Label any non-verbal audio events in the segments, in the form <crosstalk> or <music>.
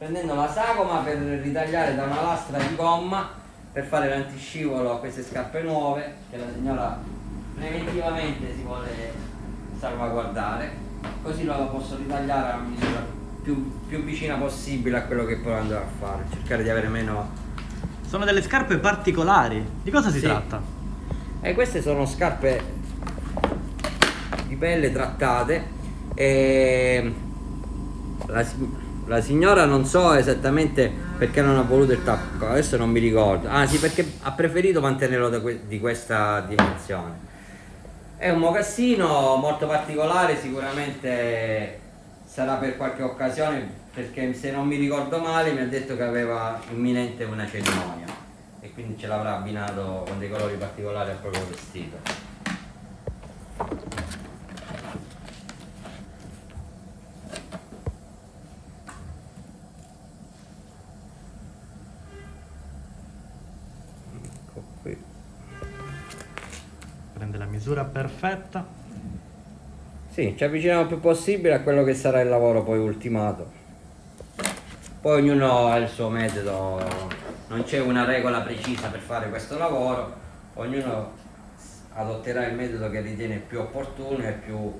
prendendo la sagoma per ritagliare da una lastra di gomma per fare l'antiscivolo a queste scarpe nuove che la signora preventivamente si vuole salvaguardare così lo posso ritagliare a misura più, più vicina possibile a quello che poi andrò a fare cercare di avere meno sono delle scarpe particolari di cosa si sì. tratta? E queste sono scarpe di pelle trattate e la, la signora non so esattamente perché non ha voluto il tacco, adesso non mi ricordo. Ah sì, perché ha preferito mantenerlo que di questa dimensione. È un mocassino molto particolare, sicuramente sarà per qualche occasione, perché se non mi ricordo male mi ha detto che aveva imminente una cerimonia e quindi ce l'avrà abbinato con dei colori particolari al proprio vestito. Misura perfetta. Sì, ci avviciniamo il più possibile a quello che sarà il lavoro poi ultimato. Poi ognuno ha il suo metodo, non c'è una regola precisa per fare questo lavoro, ognuno adotterà il metodo che ritiene più opportuno e più,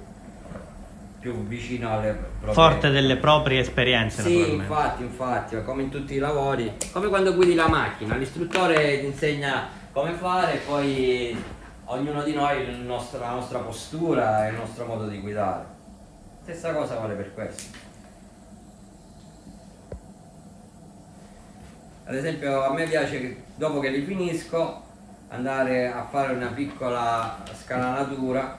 più vicino alle proprie... Forte delle proprie esperienze. Sì, infatti, infatti, come in tutti i lavori, come quando guidi la macchina, l'istruttore ti insegna come fare e poi ognuno di noi nostro, la nostra postura e il nostro modo di guidare. Stessa cosa vale per questo. Ad esempio a me piace che dopo che li finisco andare a fare una piccola scalanatura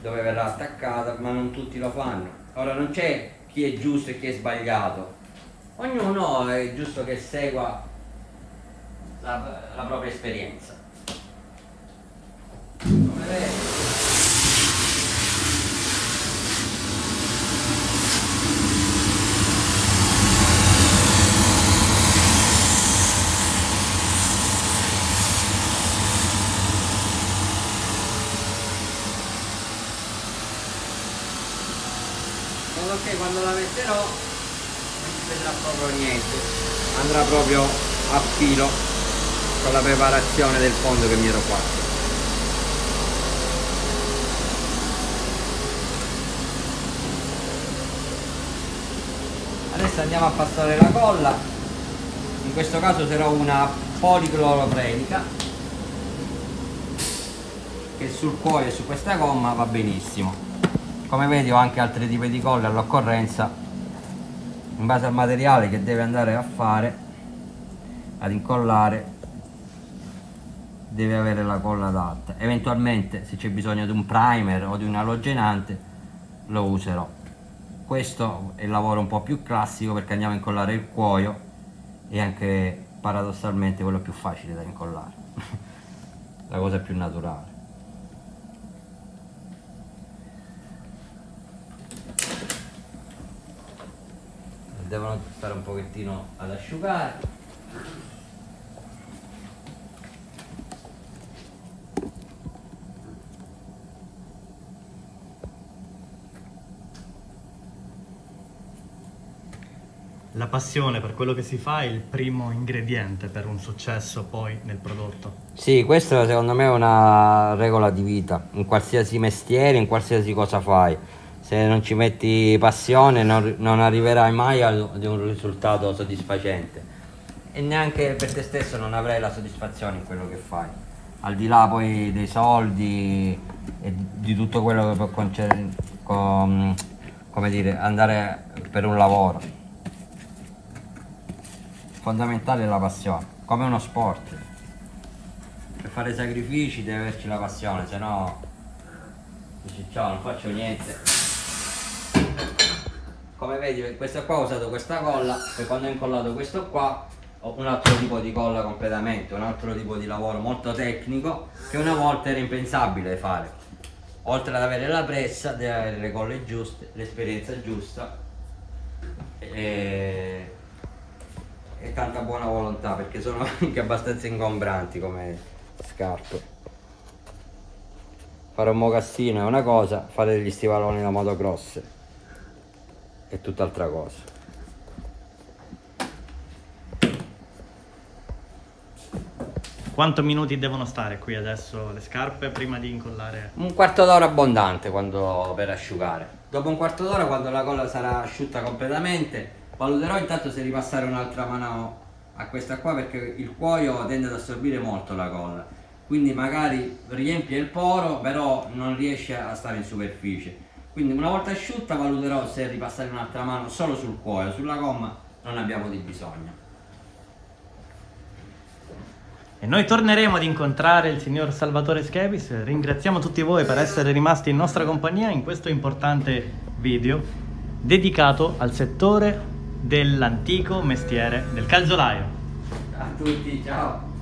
dove verrà attaccata, ma non tutti lo fanno. Ora non c'è chi è giusto e chi è sbagliato. Ognuno è giusto che segua la, la propria esperienza. Modo che quando la metterò non si vedrà proprio niente. Andrà proprio a filo con la preparazione del fondo che mi ero fatto adesso andiamo a passare la colla. In questo caso userò una policloroprenica che sul cuoio e su questa gomma va benissimo. Come vedi ho anche altri tipi di colle all'occorrenza in base al materiale che deve andare a fare ad incollare deve avere la colla adatta. Eventualmente se c'è bisogno di un primer o di un alogenante lo userò questo è il lavoro un po' più classico perché andiamo a incollare il cuoio e anche paradossalmente quello più facile da incollare. <laughs> La cosa più naturale. Devono stare un pochettino ad asciugare La passione per quello che si fa è il primo ingrediente per un successo poi nel prodotto. Sì, questa secondo me è una regola di vita, in qualsiasi mestiere, in qualsiasi cosa fai. Se non ci metti passione non, non arriverai mai ad un risultato soddisfacente. E neanche per te stesso non avrai la soddisfazione in quello che fai. Al di là poi dei soldi e di tutto quello che può com, come dire andare per un lavoro fondamentale è la passione come uno sport. Per fare sacrifici deve averci la passione se no dici ciao non faccio niente. Come vedi questo qua ho usato questa colla poi quando ho incollato questo qua ho un altro tipo di colla completamente un altro tipo di lavoro molto tecnico che una volta era impensabile fare. Oltre ad avere la pressa deve avere le colle giuste l'esperienza giusta e, e tanta buona volontà perché sono <laughs> anche abbastanza ingombranti come scarpe fare un mocassino è una cosa fare degli stivaloni da motocross è tutt'altra cosa Quanti minuti devono stare qui adesso le scarpe prima di incollare? Un quarto d'ora abbondante quando, per asciugare. Dopo un quarto d'ora quando la colla sarà asciutta completamente valuterò intanto se ripassare un'altra mano a questa qua perché il cuoio tende ad assorbire molto la colla. Quindi magari riempie il poro, però non riesce a stare in superficie. Quindi una volta asciutta valuterò se ripassare un'altra mano solo sul cuoio, sulla gomma non abbiamo di bisogno. E noi torneremo ad incontrare il signor Salvatore Schevis. Ringraziamo tutti voi per essere rimasti in nostra compagnia in questo importante video dedicato al settore dell'antico mestiere del calzolaio. A tutti, ciao!